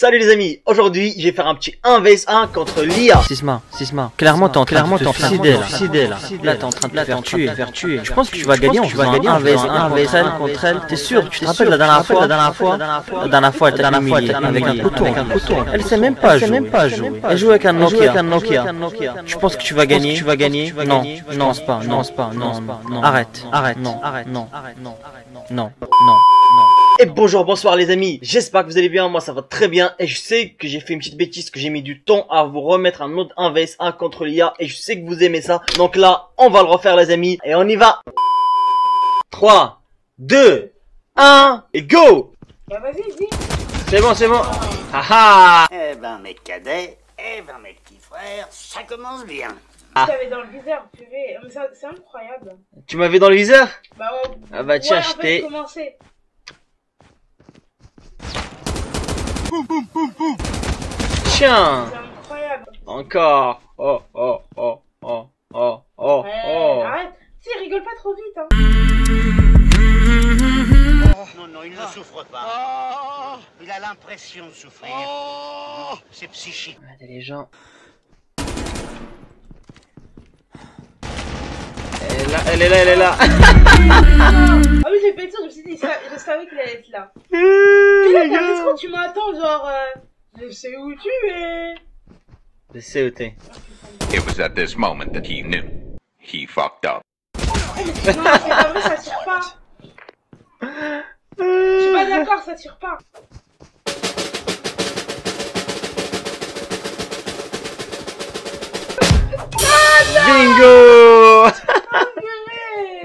Salut les amis, aujourd'hui je vais faire un petit 1 vs 1 contre l'IA. Sisma, Sisma, clairement t'es en train de te suicider là. T'es en train de te faire tuer, faire tuer. Je pense que tu vas gagner, tu vas gagner 1 vs 1 vs 1 contre elle. T'es sûr, tu te rappelles la dernière fois, la dernière fois, la dernière fois elle t'a humilié. avec un couteau, avec un couteau. Elle sait même pas jouer. Elle joue avec un Nokia, un Nokia. Je pense que tu vas gagner, tu vas gagner. Non, non, c'est pas, non, c'est pas, non, non. Arrête, arrête, non, arrête, non, arrête, non, non, non, non. Et bonjour, bonsoir les amis, j'espère que vous allez bien, moi ça va très bien. Et je sais que j'ai fait une petite bêtise, que j'ai mis du temps à vous remettre un autre 1 vs 1 contre l'IA et je sais que vous aimez ça, donc là on va le refaire les amis. Et on y va. 3, 2, 1 et go. Bah C'est bon, c'est bon. Haha Eh ben mes cadets, eh ben mes petits frères, ça commence bien. Ah. Tu t'avais dans le viseur, ça- c'est incroyable. Tu m'avais dans le viseur? Bah ouais. Ah bah tiens, ouais, je Tiens. Encore Oh, oh, oh, oh, oh, oh, Ouais, oh arrête. Tu rigole pas trop vite, hein. Non, non, il ne souffre pas. Il a l'impression de souffrir. C'est psychique. Regardez les gens. Elle est là, elle est là, elle est là. Ah oui, j'ai fait le tour, je me suis dit, je savais qu'il allait être là. Les gars. quand tu m'attends, genre, euh, je sais où tu es. Je sais où t'es. It was at this moment that he knew. He fucked up. Non, c'est pas vrai, ça tire pas. Je suis pas d'accord, ça tire pas. Bingo Ah.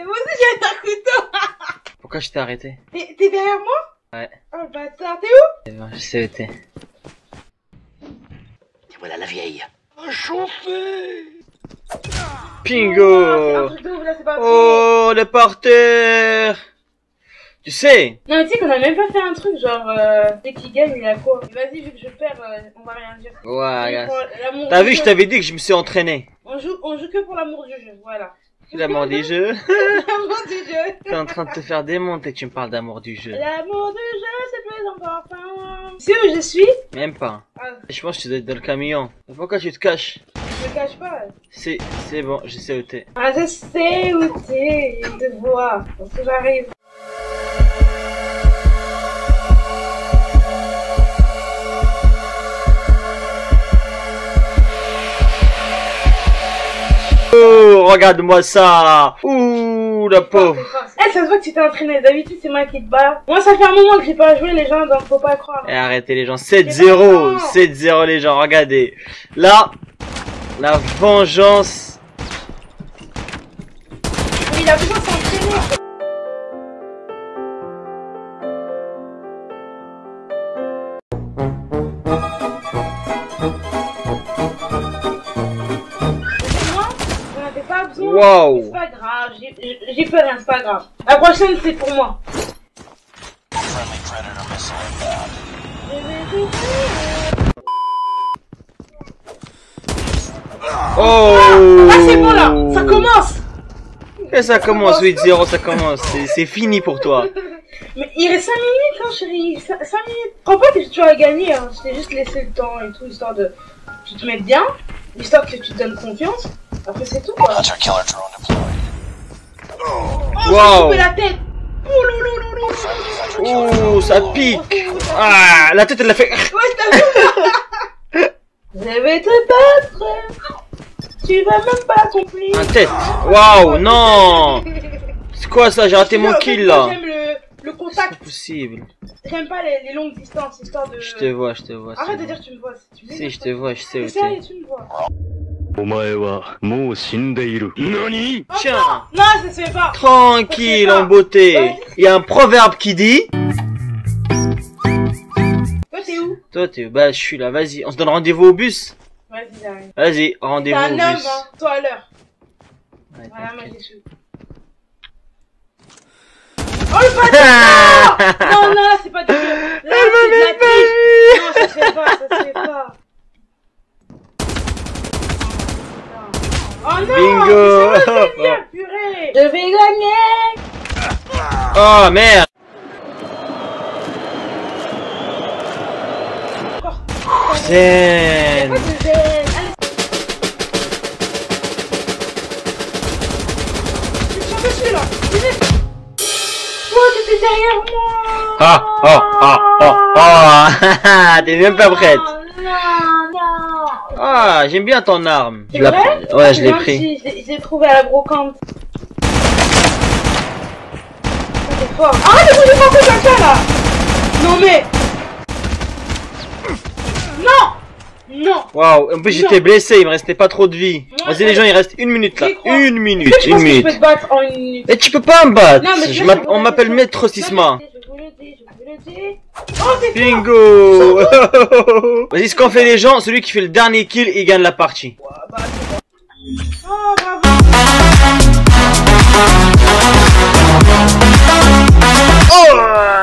Moi aussi, j'ai un couteau. Pourquoi je t'ai arrêté? T'es derrière moi? Ouais. Oh le bâtard, t'es où? C'est bon, je sais où t'es. Et voilà la vieille. Ah, un pas vrai. Oh, on est par terre Tu sais Non, mais tu sais qu'on a même pas fait un truc, genre, euh, dès qu'il gagne, il a quoi? Vas-y, vu que je perds, euh, on va rien dire. Ouais, T'as vu, jeu. je t'avais dit que je me suis entraîné. On joue, on joue que pour l'amour du jeu, voilà. L'amour du jeu. L'amour du jeu. T'es en train de te faire démonter que tu me parles d'amour du jeu. L'amour du jeu, c'est plus important. Tu sais où je suis? Même pas. Ah, Je pense que tu dois être dans le camion. Pourquoi tu te caches je me cache pas. C'est, c'est bon, je sais où t'es. Ah, je sais où t'es, je te vois. Parce que j'arrive. Regarde-moi ça Ouh, la pauvre Eh, ça se voit que tu t'es entraîné. D'habitude, c'est moi qui te bats. Moi, ça fait un moment que j'ai pas joué, les gens, donc faut pas croire. Et arrêtez les gens, 7-0 7-0 les gens, regardez Là, la vengeance Waouh C'est pas grave, j'ai- peur, c'est pas grave. La prochaine, c'est pour moi. Oh Ah, c'est bon là, ça commence. Et ça commence, 8-0, ça commence, c'est- fini pour toi Mais il reste 5 minutes, hein, chérie. 5 minutes. Crois pas que tu vas gagner, hein. Je t'ai juste laissé le temps et tout, histoire de. Tu te mettes bien, histoire que tu te donnes confiance. Après, c'est tout, quoi. Oh, j'ai Wow. la tête. Oh. Ouh, ça pique Oh, ça- Ah, la tête elle l'a fait Ouais, Je vais te battre. Tu vas même pas accomplir. Un tête Waouh, non C'est quoi ça, j'ai raté mon kill là J'aime le, le C'est pas contact. possible J'aime pas les, les longues distances, histoire de. Je te vois, je te vois. Arrête de dire que tu me vois. Si, tu me Si, je te vois, je sais où t'es. tu me vois. Tiens Non, ça se fait pas Tranquille, en beauté Il y a un proverbe qui dit... Toi, t'es où? Toi, t'es... Bah, je suis là, vas-y. On se donne rendez-vous au bus? Vas-y. Vas-y, rendez-vous au bus. Hein. Toi, à l'heure. Voilà, moi, j'ai. Oh le bâtard Non, non, là c'est pas du tout. Elle pas vu Non, ça se fait pas, ça se fait pas. Oh non Bingo. purée Je vais gagner Oh, merde celui-là. Oh, t'étais derrière moi. Ah, oh, ah, oh, oh. T'es même pas prête. Non. Ah, j'aime bien ton arme. L'ai vrai pris. Ouais, je l'ai pris. Je l'ai- je l'ai trouvé à la brocante. C'est fort. Arrête de bouger comme ça là Non mais Non Non Waouh, en plus j'étais blessé, il me restait pas trop de vie. Vas-y les gens, il reste une minute là. Une minute, que tu une penses que je minute. peux te battre en une minute Mais tu peux pas me battre. Non, mais Je on m'appelle. Maître Sisma. Je vous le dis, je vous le dis. Oh, Bingo Vas-y, ce qu'on fait les gens, celui qui fait le dernier kill, il gagne la partie. Oh, bravo Oh.